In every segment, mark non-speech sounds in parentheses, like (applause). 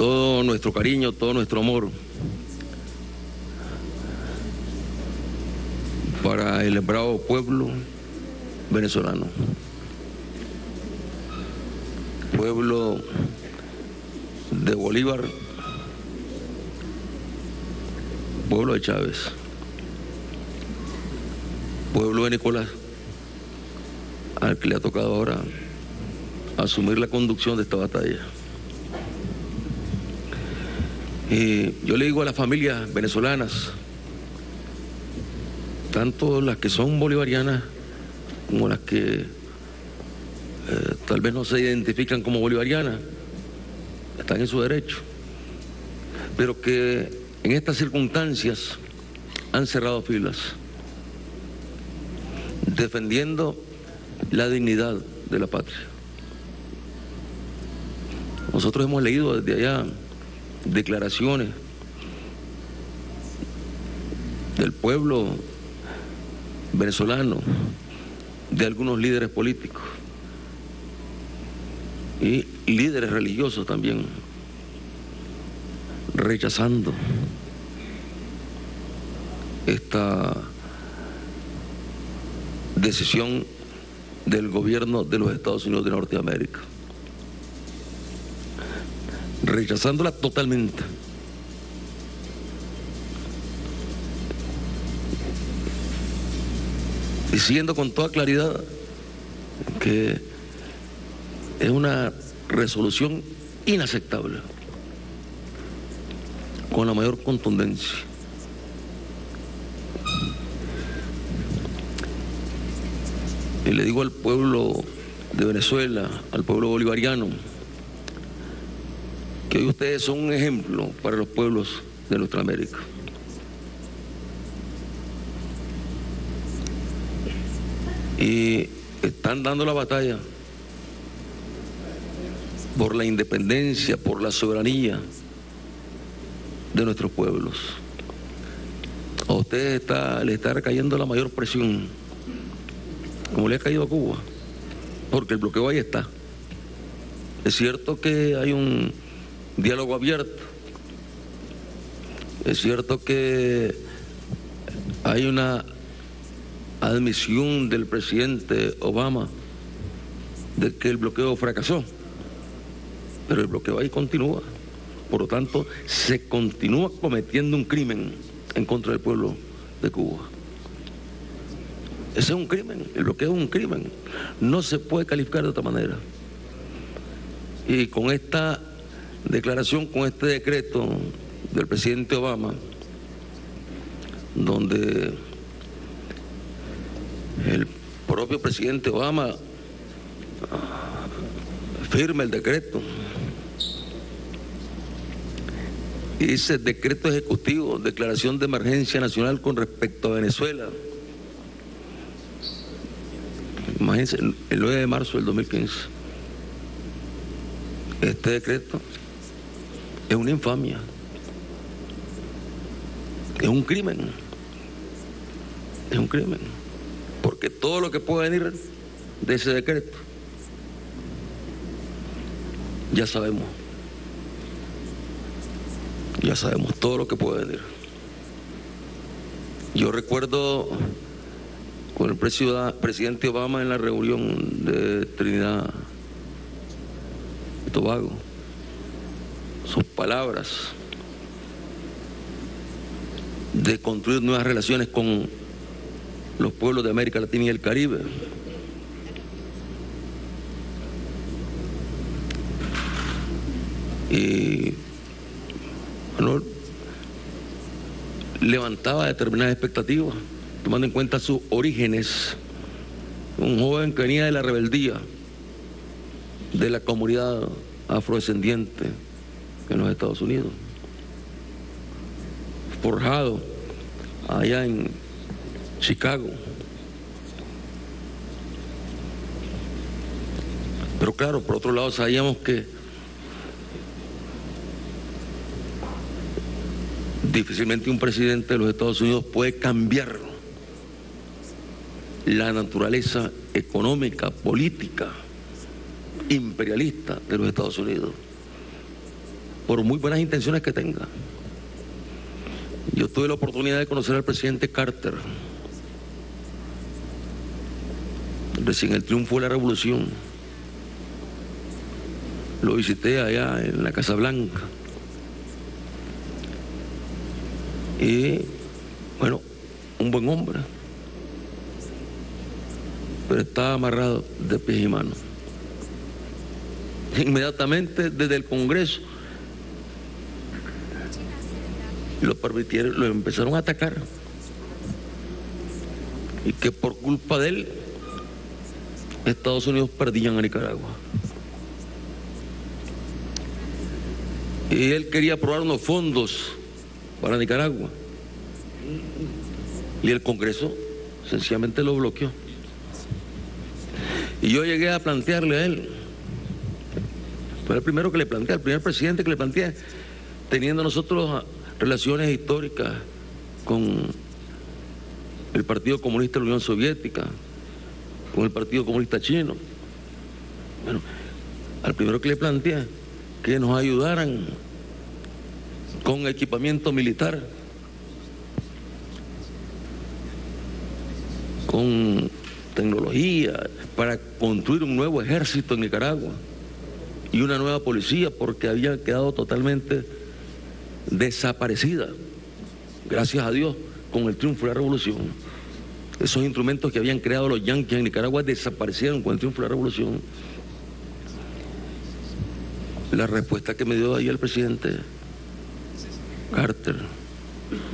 todo nuestro cariño, todo nuestro amor para el bravo pueblo venezolano. Pueblo de Bolívar, pueblo de Chávez, pueblo de Nicolás, al que le ha tocado ahora asumir la conducción de esta batalla. Y yo le digo a las familias venezolanas, tanto las que son bolivarianas como las que eh, tal vez no se identifican como bolivarianas, están en su derecho, pero que en estas circunstancias han cerrado filas, defendiendo la dignidad de la patria. Nosotros hemos leído desde allá declaraciones del pueblo venezolano, de algunos líderes políticos y líderes religiosos también, rechazando esta decisión del gobierno de los Estados Unidos de Norteamérica rechazándola totalmente. Diciendo con toda claridad que es una resolución inaceptable, con la mayor contundencia. Y le digo al pueblo de Venezuela, al pueblo bolivariano, que hoy ustedes son un ejemplo para los pueblos de nuestra América. Y están dando la batalla por la independencia, por la soberanía de nuestros pueblos. A ustedes está, le está recayendo la mayor presión, como le ha caído a Cuba, porque el bloqueo ahí está. Es cierto que hay un diálogo abierto. Es cierto que hay una admisión del presidente Obama de que el bloqueo fracasó, pero el bloqueo ahí continúa. Por lo tanto, se continúa cometiendo un crimen en contra del pueblo de Cuba. Ese es un crimen, el bloqueo es un crimen. No se puede calificar de otra manera. Y con esta declaración con este decreto del presidente Obama, donde el propio presidente Obama ah, firma el decreto. Y dice decreto ejecutivo, declaración de emergencia nacional con respecto a Venezuela. Imagínense, el 9 de marzo del 2015. Este decreto es una infamia, es un crimen, es un crimen, porque todo lo que puede venir de ese decreto, ya sabemos, ya sabemos todo lo que puede venir. Yo recuerdo con el presidente Obama en la reunión de Trinidad y Tobago sus palabras de construir nuevas relaciones con los pueblos de América Latina y el Caribe. Y levantaba determinadas expectativas, tomando en cuenta sus orígenes. Un joven que venía de la rebeldía de la comunidad afrodescendiente en los Estados Unidos. Forjado allá en Chicago. Pero claro, por otro lado sabíamos que difícilmente un presidente de los Estados Unidos puede cambiar la naturaleza económica, política, imperialista de los Estados Unidos. Por muy buenas intenciones que tenga. Yo tuve la oportunidad de conocer al presidente Carter, recién el triunfo de la revolución. Lo visité allá en la Casa Blanca. Y bueno, un buen hombre, pero estaba amarrado de pies y manos. Inmediatamente desde el Congreso lo permitieron, lo empezaron a atacar. Y que por culpa de él, Estados Unidos perdían a Nicaragua. Y él quería aprobar unos fondos para Nicaragua. Y el Congreso sencillamente lo bloqueó. Y yo llegué a plantearle a él, fue el primero que le planteé, el primer presidente que le planteé, teniendo nosotros relaciones históricas con el Partido Comunista de la Unión Soviética, con el Partido Comunista Chino. Bueno, al primero que le planteé que nos ayudaran con equipamiento militar, con tecnología, para construir un nuevo ejército en Nicaragua y una nueva policía, porque había quedado totalmente desaparecida, gracias a Dios, con el triunfo de la revolución. Esos instrumentos que habían creado los yanquis en Nicaragua desaparecieron con el triunfo de la revolución. La respuesta que me dio ahí el presidente Carter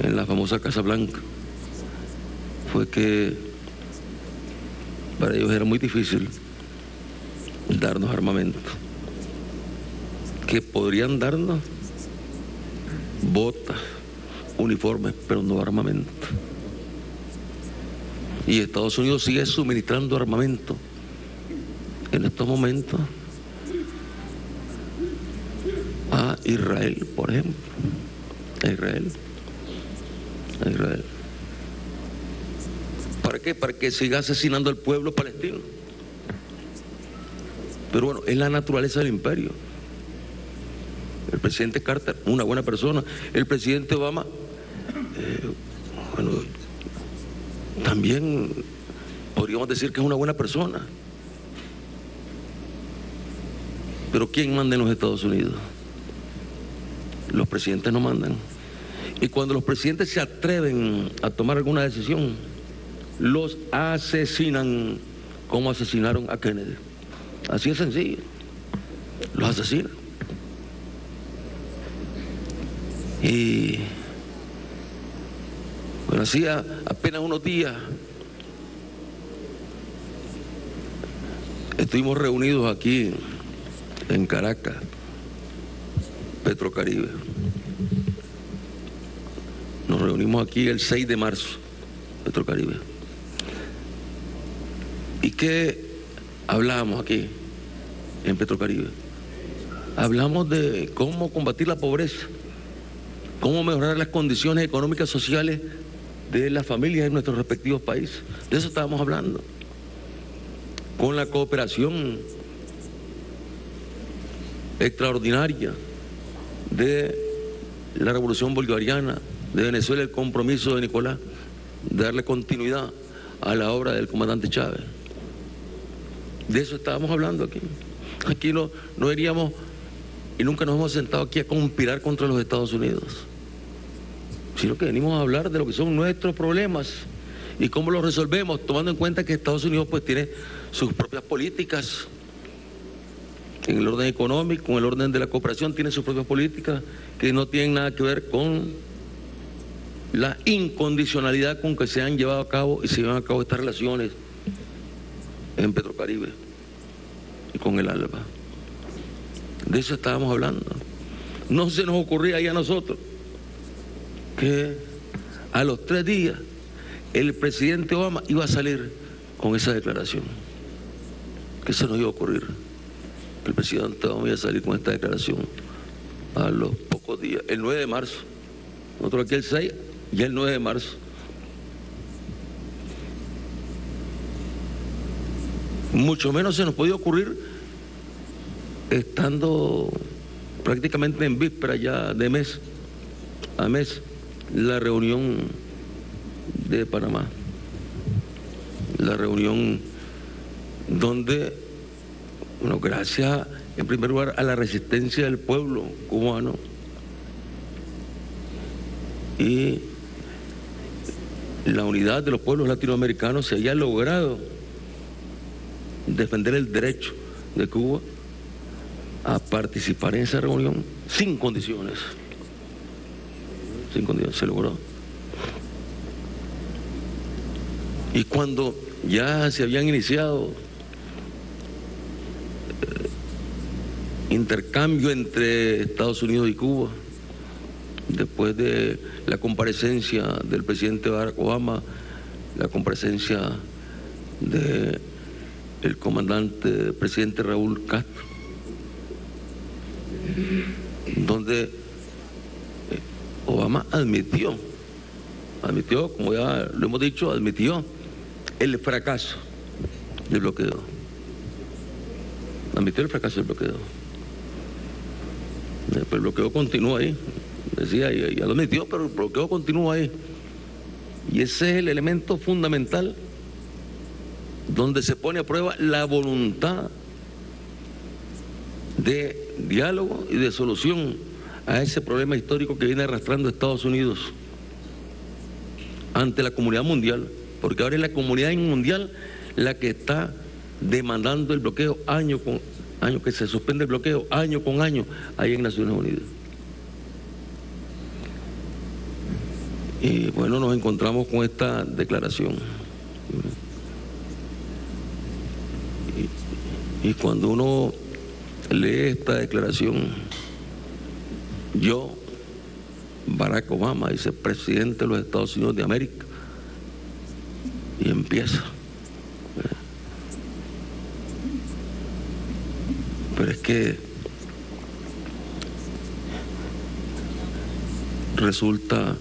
en la famosa Casa Blanca fue que para ellos era muy difícil darnos armamento. Que podrían darnos botas, uniformes, pero no armamento. Y Estados Unidos sigue suministrando armamento en estos momentos a Israel, por ejemplo. A Israel. A Israel. ¿Para qué? Para que siga asesinando al pueblo palestino. Pero bueno, es la naturaleza del imperio. El presidente Carter, una buena persona. El presidente Obama, eh, bueno, también podríamos decir que es una buena persona. Pero ¿quién manda en los Estados Unidos? Los presidentes no mandan. Y cuando los presidentes se atreven a tomar alguna decisión, los asesinan como asesinaron a Kennedy. Así es sencillo. Los asesinan. Y bueno, hacía apenas unos días estuvimos reunidos aquí en Caracas, Petrocaribe. Nos reunimos aquí el 6 de marzo, Petrocaribe. ¿Y qué hablamos aquí en Petrocaribe? Hablamos de cómo combatir la pobreza, cómo mejorar las condiciones económicas sociales de las familias en nuestros respectivos países. De eso estábamos hablando. Con la cooperación extraordinaria de la revolución bolivariana de Venezuela, el compromiso de Nicolás de darle continuidad a la obra del comandante Chávez. De eso estábamos hablando aquí. Aquí no, no iríamos y nunca nos hemos sentado aquí a conspirar contra los Estados Unidos, sino que venimos a hablar de lo que son nuestros problemas y cómo los resolvemos, tomando en cuenta que Estados Unidos pues tiene sus propias políticas en el orden económico, en el orden de la cooperación, tiene sus propias políticas que no tienen nada que ver con la incondicionalidad con que se han llevado a cabo y se llevan a cabo estas relaciones en Petrocaribe y con el ALBA. De eso estábamos hablando. No se nos ocurría ahí a nosotros que a los tres días el presidente Obama iba a salir con esa declaración. Que se nos iba a ocurrir. Que el presidente Obama iba a salir con esta declaración a los pocos días, el 9 de marzo. Nosotros aquí el 6 y el 9 de marzo. Mucho menos se nos podía ocurrir estando prácticamente en víspera ya de mes a mes, la reunión de Panamá. La reunión donde, bueno, gracias en primer lugar a la resistencia del pueblo cubano y la unidad de los pueblos latinoamericanos se haya logrado defender el derecho de Cuba a participar en esa reunión sin condiciones. Sin condiciones, se logró. Y cuando ya se habían iniciado eh, intercambio entre Estados Unidos y Cuba, después de la comparecencia del presidente Barack Obama, la comparecencia del el comandante presidente Raúl Castro, donde eh, Obama admitió, admitió, como ya lo hemos dicho, admitió el fracaso del bloqueo. Admitió el fracaso del bloqueo. Pero el bloqueo continúa ahí. Decía, ya lo admitió, pero el bloqueo continúa ahí. Y ese es el elemento fundamental donde se pone a prueba la voluntad de diálogo y de solución a ese problema histórico que viene arrastrando Estados Unidos ante la comunidad mundial, porque ahora es la comunidad mundial la que está demandando el bloqueo año con año, que se suspende el bloqueo año con año ahí en Naciones Unidas. Y bueno, nos encontramos con esta declaración. Y, cuando uno lee esta declaración, yo, Barack Obama, vicepresidente de los Estados Unidos de América, y empieza. Pero es que resulta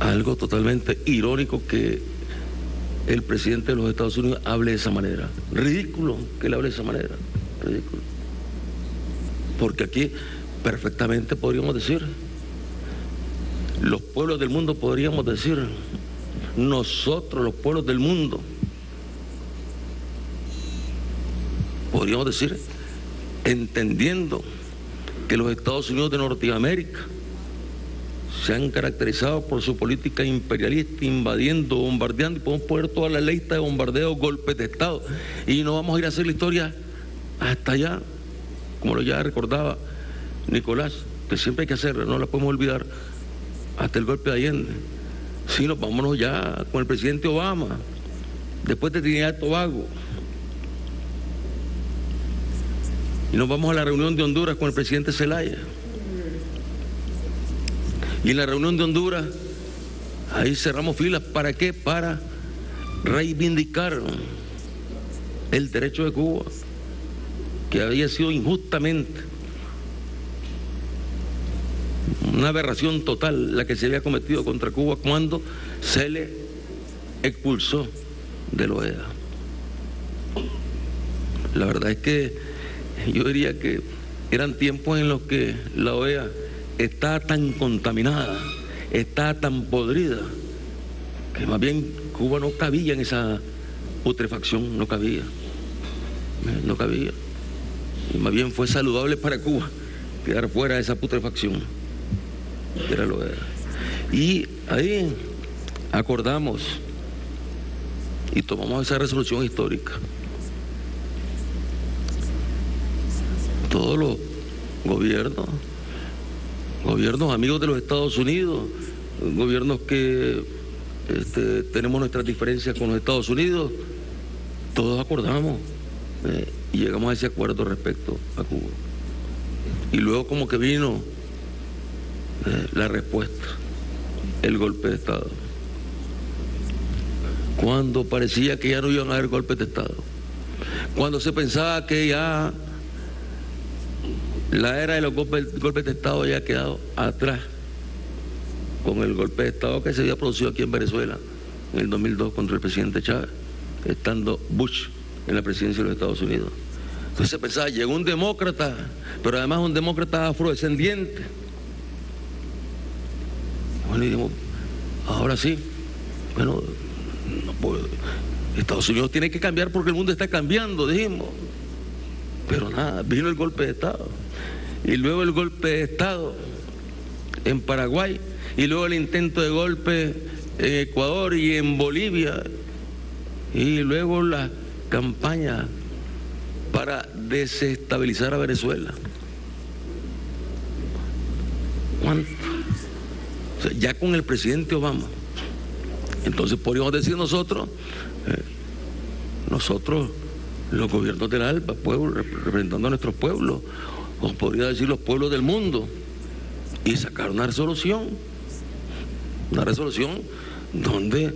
algo totalmente irónico que el presidente de los Estados Unidos hable de esa manera. Ridículo que él hable de esa manera. Ridículo. Porque aquí perfectamente podríamos decir, los pueblos del mundo podríamos decir, nosotros los pueblos del mundo, podríamos decir, entendiendo que los Estados Unidos de Norteamérica se han caracterizado por su política imperialista, invadiendo, bombardeando, y podemos poner toda la lista de bombardeos, golpes de Estado, y no vamos a ir a hacer la historia hasta allá, como lo ya recordaba Nicolás, que siempre hay que hacerla, no la podemos olvidar, hasta el golpe de Allende. Sino vámonos ya con el presidente Obama, después de Trinidad y Tobago. Y nos vamos a la reunión de Honduras con el presidente Zelaya. Y en la reunión de Honduras, ahí cerramos filas. ¿Para qué? Para reivindicar el derecho de Cuba, que había sido injustamente una aberración total la que se había cometido contra Cuba cuando se le expulsó de la OEA. La verdad es que yo diría que eran tiempos en los que la OEA está tan contaminada, está tan podrida, que más bien Cuba no cabía en esa putrefacción, no cabía, no cabía. Y más bien fue saludable para Cuba quedar fuera de esa putrefacción. Era lo era. Y ahí acordamos y tomamos esa resolución histórica. Todos los gobiernos gobiernos amigos de los Estados Unidos, gobiernos que este, tenemos nuestras diferencias con los Estados Unidos, todos acordamos eh, y llegamos a ese acuerdo respecto a Cuba. Y luego como que vino eh, la respuesta, el golpe de Estado. Cuando parecía que ya no iban a haber golpes de Estado. Cuando se pensaba que ya la era de los golpes, de Estado ya ha quedado atrás con el golpe de Estado que se había producido aquí en Venezuela en el 2002 contra el presidente Chávez, estando Bush en la presidencia de los Estados Unidos. Entonces pensaba, llegó un demócrata, pero además un demócrata afrodescendiente. Bueno, y dijimos, ahora sí, bueno, Estados Unidos tiene que cambiar porque el mundo está cambiando, dijimos. Pero nada, vino el golpe de Estado. Y luego el golpe de Estado en Paraguay. Y luego el intento de golpe en Ecuador y en Bolivia. Y luego la campaña para desestabilizar a Venezuela. ¿Cuánto? ya con el presidente Obama. Entonces podríamos decir nosotros, eh, nosotros, los gobiernos del ALBA, pueblo, representando a nuestros pueblos, o podría decir los pueblos del mundo, y sacar una resolución, una resolución donde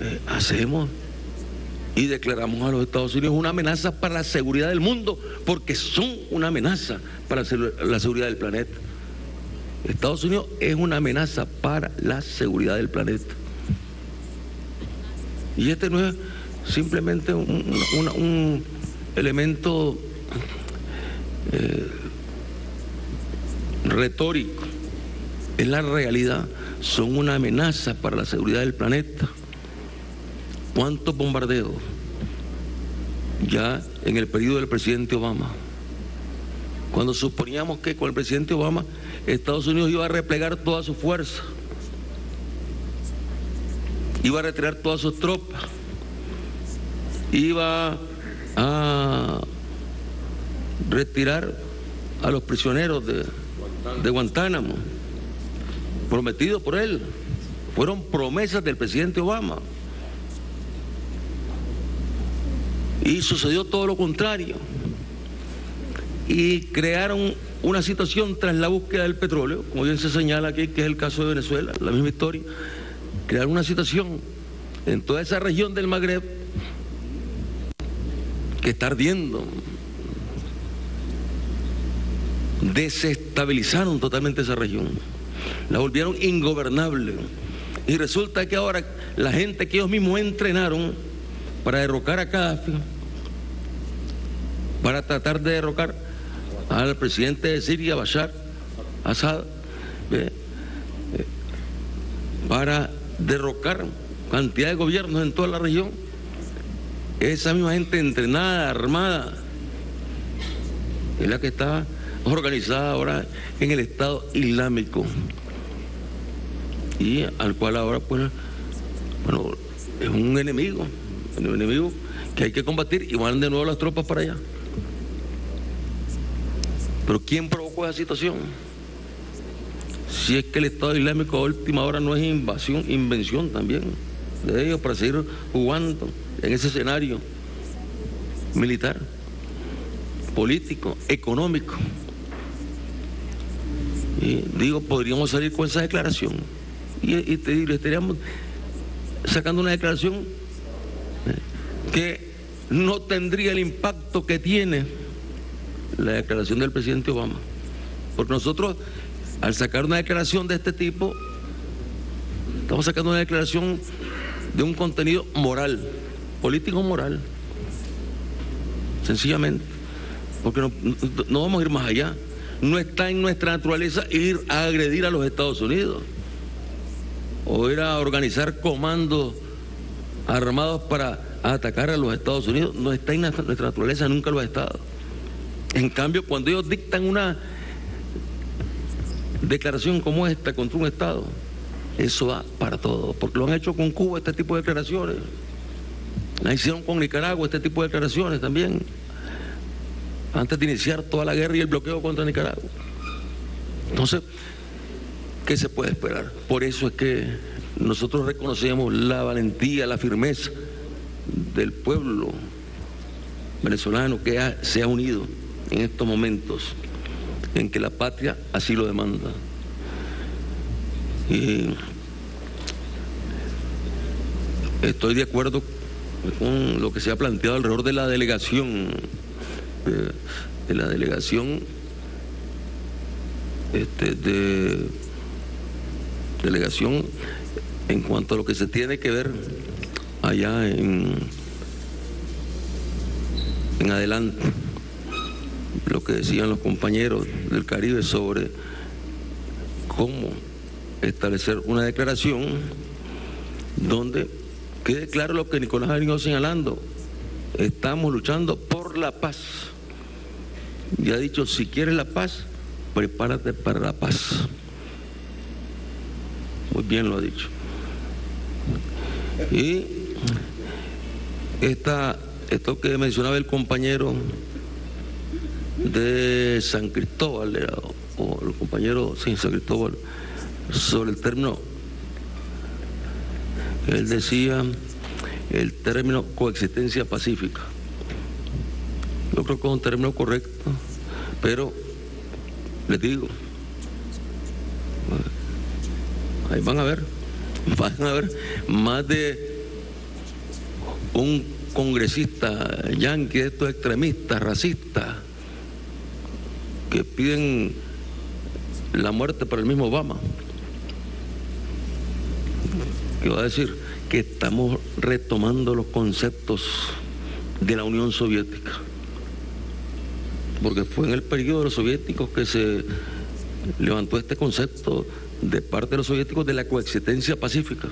eh, hacemos y declaramos a los Estados Unidos una amenaza para la seguridad del mundo, porque son una amenaza para la seguridad del planeta. Estados Unidos es una amenaza para la seguridad del planeta. Y este no es simplemente un, elemento eh, retórico, es la realidad, son una amenaza para la seguridad del planeta. ¿Cuántos bombardeos? Ya en el periodo del presidente Obama. Cuando suponíamos que con el presidente Obama Estados Unidos iba a replegar toda su fuerza, iba a retirar todas sus tropas, iba a retirar a los prisioneros de, de Guantánamo, prometidos por él. Fueron promesas del presidente Obama. Y sucedió todo lo contrario. Y crearon una situación tras la búsqueda del petróleo, como bien se señala aquí, que es el caso de Venezuela, la misma historia. Crearon una situación en toda esa región del Magreb que está ardiendo. Desestabilizaron totalmente esa región. La volvieron ingobernable. Y resulta que ahora la gente que ellos mismos entrenaron para derrocar a Gaddafi, para tratar de derrocar al presidente de Siria, Bashar Assad, para derrocar cantidad de gobiernos en toda la región. Esa misma gente entrenada, armada, es la que está organizada ahora en el Estado Islámico. Y al cual ahora pues bueno es un enemigo un enemigo que hay que combatir y van de nuevo las tropas para allá. Pero ¿quién provocó esa situación? Si es que el Estado Islámico a última hora no es invasión, invención también de ellos para seguir jugando en ese escenario militar, político, económico. Y digo, podríamos salir con esa declaración y, le estaríamos sacando una declaración eh, que no tendría el impacto que tiene la declaración del presidente Obama. Porque nosotros, al sacar una declaración de este tipo, estamos sacando una declaración de un contenido moral, político moral, sencillamente, porque no, vamos a ir más allá. No está en nuestra naturaleza ir a agredir a los Estados Unidos o ir a organizar comandos armados para atacar a los Estados Unidos. No está en nuestra naturaleza, nunca lo ha estado. En cambio, cuando ellos dictan una declaración como esta contra un Estado, eso va para todo, porque lo han hecho con Cuba este tipo de declaraciones, la hicieron con Nicaragua este tipo de declaraciones también, antes de iniciar toda la guerra y el bloqueo contra Nicaragua. Entonces, ¿qué se puede esperar? Por eso es que nosotros reconocemos la valentía, la firmeza del pueblo venezolano que se ha unido en estos momentos en que la patria así lo demanda. Y estoy de acuerdo con lo que se ha planteado alrededor de la delegación, de, la delegación este, de delegación en cuanto a lo que se tiene que ver allá en, en adelante. lo que decían los compañeros del Caribe sobre cómo establecer una declaración donde quede claro lo que Nicolás ha venido señalando. Estamos luchando por la paz. Y ha dicho, si quieres la paz, prepárate para la paz. Muy bien lo ha dicho. Y esta, esto que mencionaba el compañero de San Cristóbal, o el compañero sin San Cristóbal, sobre el término, él decía el término coexistencia pacífica. Yo creo que es un término correcto, pero les digo, ahí van a ver, (laughs) van a ver más de un congresista yanqui, estos extremistas, racistas, que piden la muerte para el mismo Obama. ¿Qué va a decir? Que estamos retomando los conceptos de la Unión Soviética. Porque fue en el periodo de los soviéticos que se levantó este concepto de parte de los soviéticos de la coexistencia pacífica.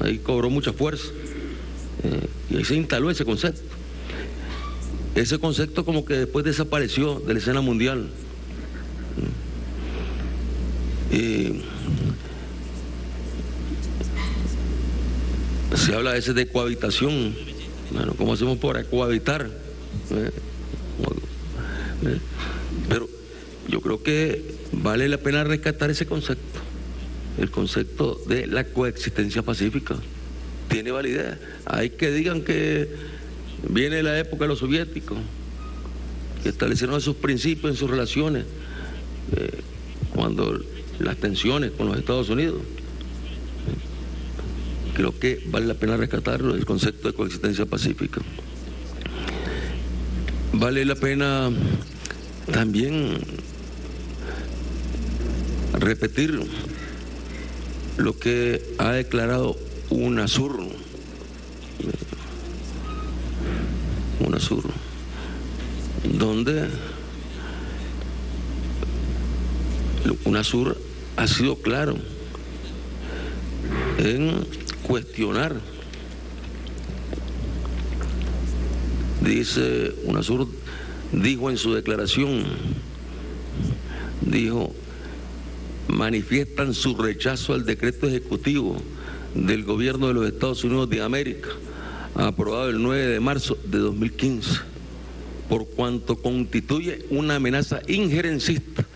Ahí cobró mucha fuerza. Eh, y ahí se instaló ese concepto. Ese concepto como que después desapareció de la escena mundial. Y se habla a veces de cohabitación. Bueno, ¿cómo hacemos para cohabitar? Eh, eh, pero yo creo que vale la pena rescatar ese concepto, el concepto de la coexistencia pacífica. Tiene validez. Hay que digan que viene la época de los soviéticos, que establecieron esos principios en sus relaciones, eh, cuando las tensiones con los Estados Unidos. Creo que vale la pena rescatarlo, el concepto de coexistencia pacífica. Vale la pena también repetir lo que ha declarado UNASUR, UNASUR, donde UNASUR ha sido claro en cuestionar. Dice UNASUR, dijo en su declaración, dijo, manifiestan su rechazo al decreto ejecutivo del gobierno de los Estados Unidos de América, aprobado el 9 de marzo de 2015, por cuanto constituye una amenaza injerencista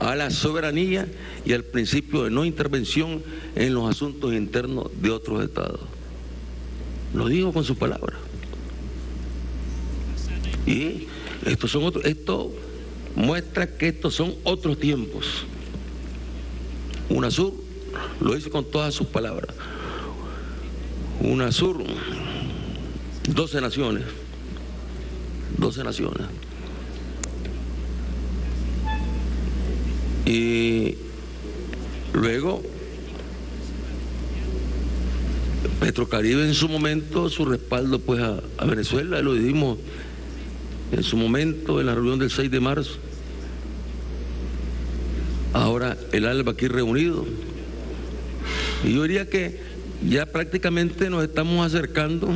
a la soberanía y al principio de no intervención en los asuntos internos de otros estados. Lo digo con sus palabras. Y estos son otros, esto muestra que estos son otros tiempos. UNASUR lo dice con todas sus palabras. UNASUR, 12 naciones, 12 naciones. Y luego, Petrocaribe en su momento, su respaldo pues a, Venezuela, lo dijimos en su momento en la reunión del 6 de marzo. Ahora el ALBA aquí reunido. Y yo diría que ya prácticamente nos estamos acercando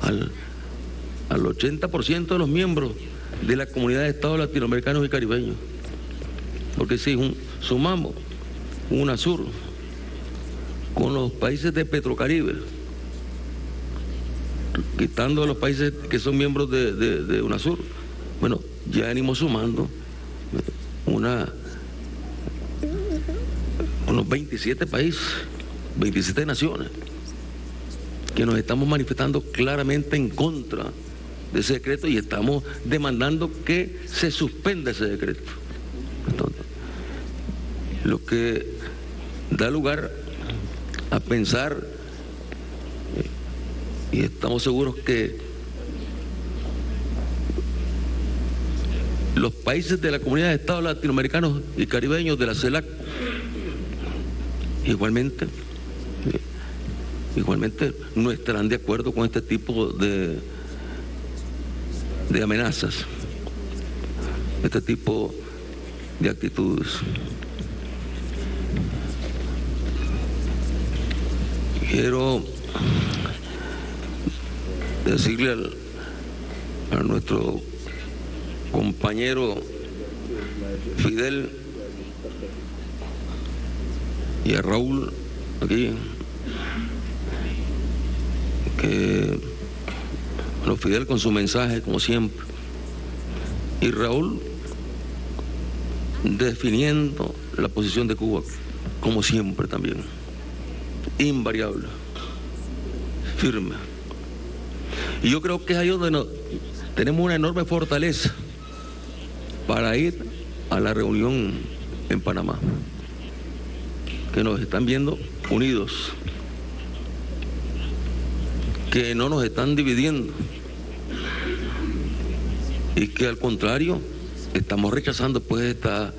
al, al 80% de los miembros de la comunidad de Estados latinoamericanos y caribeños. Porque si sumamos UNASUR con los países de Petrocaribe, quitando a los países que son miembros de, UNASUR, bueno, ya venimos sumando una unos 27 países, 27 naciones, que nos estamos manifestando claramente en contra de ese decreto y estamos demandando que se suspenda ese decreto lo que da lugar a pensar, eh, y estamos seguros que los países de la comunidad de Estados latinoamericanos y caribeños de la CELAC, igualmente, eh, igualmente no estarán de acuerdo con este tipo de, de amenazas. este tipo de actitudes. Quiero decirle al, a nuestro compañero Fidel y a Raúl aquí que bueno, Fidel con su mensaje como siempre y Raúl definiendo la posición de Cuba como siempre también invariable firme. Y yo creo que es ahí donde tenemos una enorme fortaleza para ir a la reunión en Panamá, que nos están viendo unidos, que no nos están dividiendo y que al contrario estamos rechazando pues esta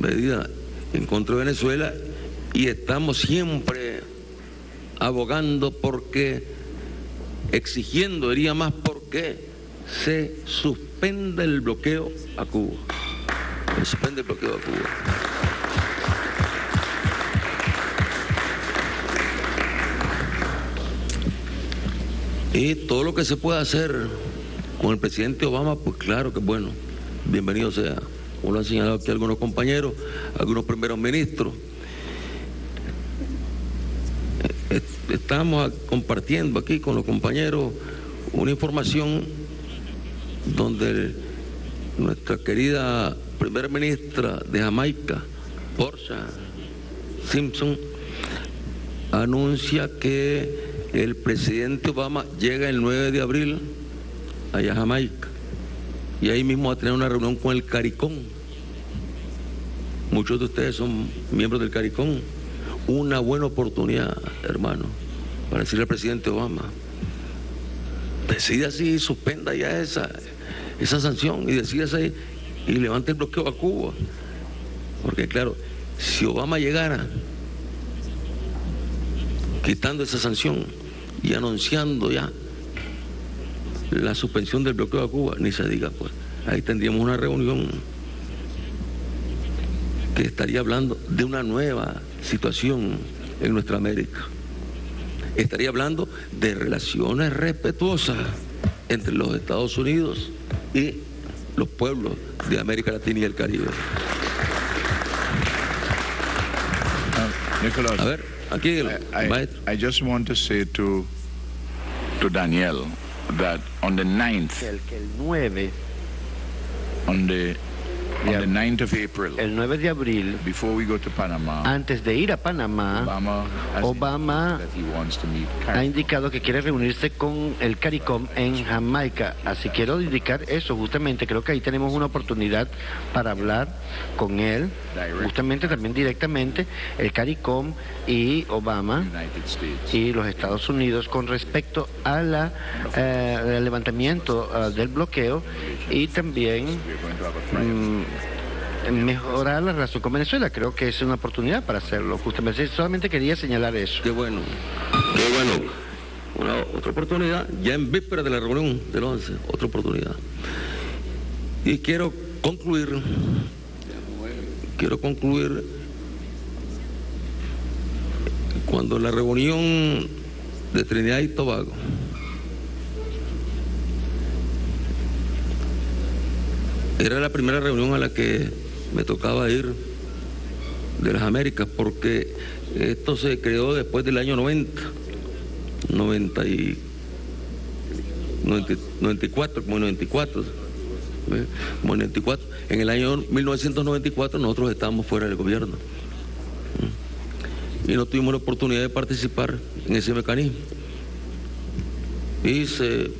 medida en contra de Venezuela y estamos siempre abogando porque exigiendo, diría más, porque se suspende el bloqueo a Cuba. Se suspende el bloqueo a Cuba. Y todo lo que se pueda hacer con el presidente Obama, pues claro que bueno, bienvenido sea. Uno ha señalado aquí algunos compañeros, algunos primeros ministros. Eh, estamos compartiendo aquí con los compañeros una información donde nuestra querida primera ministra de Jamaica, Portia Simpson, anuncia que el presidente Obama llega el 9 de abril allá a Jamaica y ahí mismo va a tener una reunión con el CARICOM. Muchos de ustedes son miembros del CARICOM. Una buena oportunidad, hermano, para decirle al presidente Obama, decida así, suspenda ya esa, esa sanción y decida así y levante el bloqueo a Cuba. Porque claro, si Obama llegara quitando esa sanción y anunciando ya la suspensión del bloqueo a Cuba, ni se diga pues, ahí tendríamos una reunión que estaría hablando de una nueva situación en nuestra América estaría hablando de relaciones respetuosas entre los Estados Unidos y los pueblos de América Latina y el Caribe. Nicholas, A ver, aquí el I, maestro. I just want to say to to Daniel that on the 9th, el que el 9, on the el 9 de abril, before we go to Panama, antes de ir a Panamá, Obama has Obama indicated that he wants to meet ha indicado que quiere reunirse con el CARICOM en Jamaica. Así quiero indicar eso, justamente creo que ahí tenemos una oportunidad para hablar con él, justamente también directamente, el CARICOM y Obama y los Estados Unidos con respecto a la, eh, levantamiento ah, del bloqueo y también mejorar la relación con Venezuela. Creo que es una oportunidad para hacerlo. Justamente, solamente quería señalar eso. Qué bueno, qué bueno. Otra oportunidad, ya en víspera de la reunión del 11, otra oportunidad. Y quiero concluir, quiero concluir cuando la reunión de Trinidad y Tobago era la primera reunión a la que me tocaba ir de las Américas, porque esto se creó después del año 90, 90 y 90 94, como 94, ¿ve? como 94. En el año 1994 nosotros estábamos fuera del gobierno ¿Mm? y no tuvimos la oportunidad de participar en ese mecanismo. Y se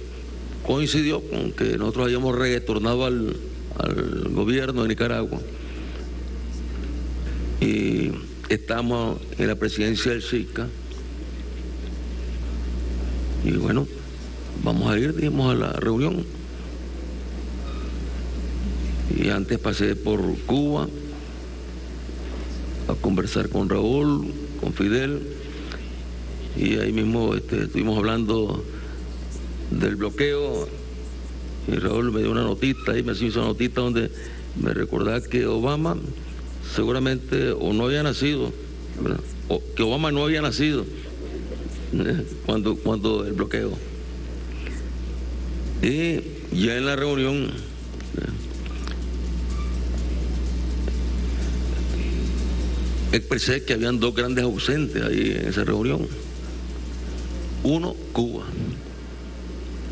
coincidió con que nosotros habíamos retornado al, al gobierno de Nicaragua y estamos en la presidencia del SICA. Y bueno, vamos a ir, dijimos, a la reunión. Y antes pasé por Cuba a conversar con Raúl, con Fidel, y ahí mismo este, estuvimos hablando del bloqueo y Raúl me dio una notita y me hizo una notita donde me recordaba que Obama seguramente o no había nacido, o que Obama no había nacido eh, cuando, cuando el bloqueo. Y ya en la reunión eh, expresé que habían dos grandes ausentes ahí en esa reunión. Uno, Cuba.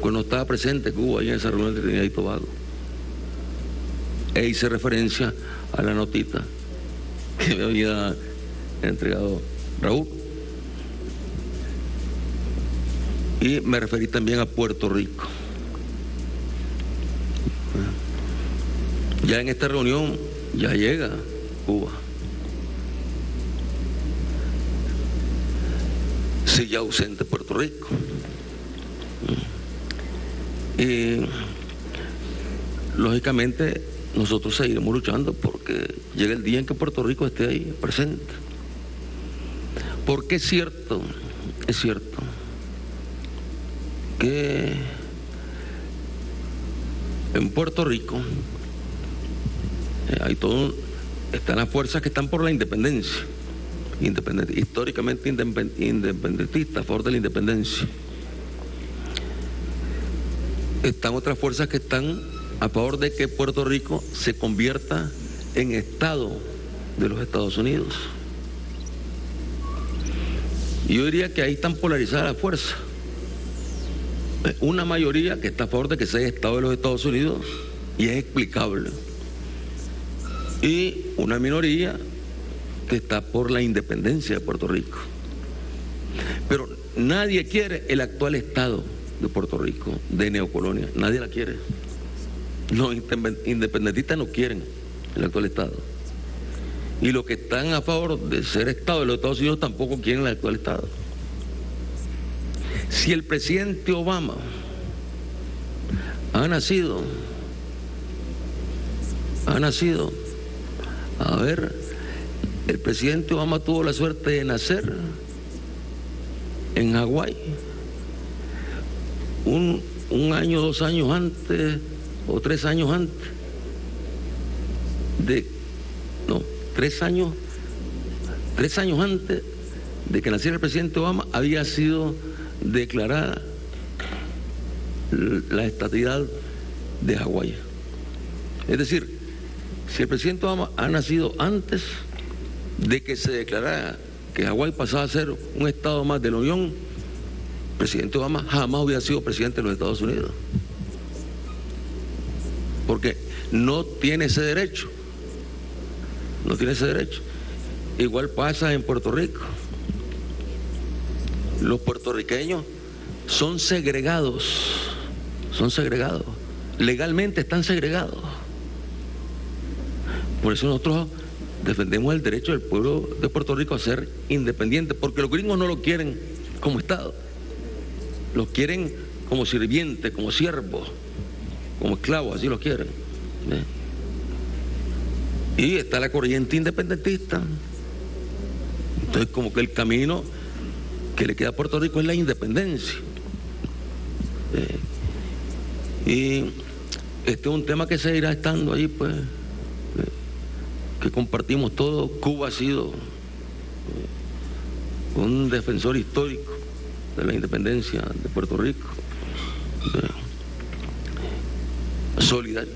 Cuando estaba presente Cuba ahí en esa reunión de Trinidad y Tobago. E hice referencia a la notita que me había entregado Raúl. Y me referí también a Puerto Rico. Ya en esta reunión ya llega Cuba. Sigue ausente Puerto Rico. Y lógicamente nosotros seguiremos luchando porque llega el día en que Puerto Rico esté ahí presente. Porque es cierto, es cierto, que en Puerto Rico eh, hay todo, están las fuerzas que están por la independencia, históricamente independentistas, a favor de la independencia. Están otras fuerzas que están a favor de que Puerto Rico se convierta en Estado de los Estados Unidos. Yo diría que ahí están polarizadas las fuerzas. Una mayoría que está a favor de que sea Estado de los Estados Unidos y es explicable. Y una minoría que está por la independencia de Puerto Rico. Pero nadie quiere el actual Estado de Puerto Rico, de neocolonia. Nadie la quiere. Los independentistas no quieren el actual Estado. Y los que están a favor de ser Estado de los Estados Unidos tampoco quieren el actual Estado. Si el presidente Obama ha nacido, ha nacido, a ver, el presidente Obama tuvo la suerte de nacer en Hawái un, un año, dos años antes o tres años antes de, no, tres años, tres años antes de que naciera el presidente Obama, había sido declarada la estatidad de Hawái. Es decir, si el presidente Obama ha nacido antes de que se declarara que Hawái pasaba a ser un estado más de la Unión, presidente Obama jamás hubiera sido presidente de los Estados Unidos porque no tiene ese derecho. No tiene ese derecho. Igual pasa en Puerto Rico. Los puertorriqueños son segregados, son segregados, legalmente están segregados. Por eso nosotros defendemos el derecho del pueblo de Puerto Rico a ser independiente, porque los gringos no lo quieren como Estado, los quieren como sirvientes, como siervos como esclavos, así lo quieren. Y está la corriente independentista. Entonces, como que el camino que le queda a Puerto Rico es la independencia. Y este es un tema que seguirá estando ahí, pues, que compartimos todos. Cuba ha sido un defensor histórico de la independencia de Puerto Rico. Solidario.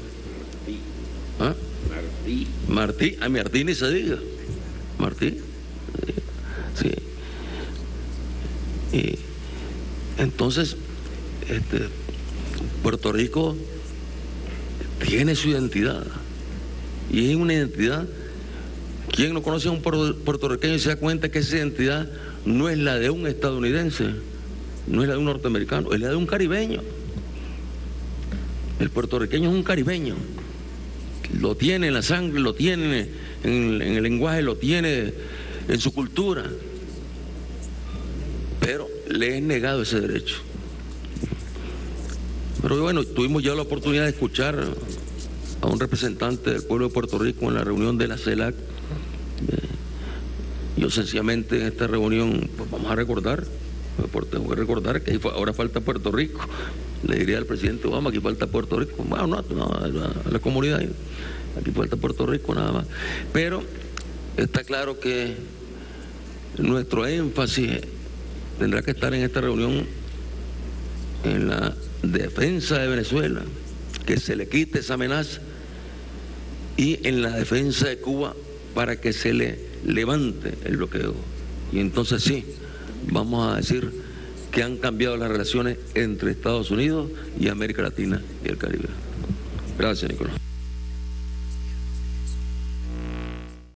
¿Ah? Martí. Martí. A Martí ni se diga. Martí. Sí. Y entonces, este, Puerto Rico tiene su identidad. Y es una identidad. Quien no conoce a un puertorriqueño y se da cuenta que esa identidad no es la de un estadounidense, no es la de un norteamericano, es la de un caribeño. El puertorriqueño es un caribeño. Lo tiene en la sangre, lo tiene en, el lenguaje, lo tiene en su cultura. Pero le es negado ese derecho. Pero bueno, tuvimos ya la oportunidad de escuchar a un representante del pueblo de Puerto Rico en la reunión de la CELAC. Yo sencillamente en esta reunión pues vamos a recordar, tengo que recordar que ahora falta Puerto Rico le diría al presidente Obama, aquí falta Puerto Rico. Bueno, no, no a la comunidad, aquí falta Puerto Rico nada más. Pero está claro que nuestro énfasis tendrá que estar en esta reunión en la defensa de Venezuela, que se le quite esa amenaza, y en la defensa de Cuba para que se le levante el bloqueo. Y entonces sí, vamos a decir que han cambiado las relaciones entre Estados Unidos y América Latina y el Caribe. Gracias, Nicolás.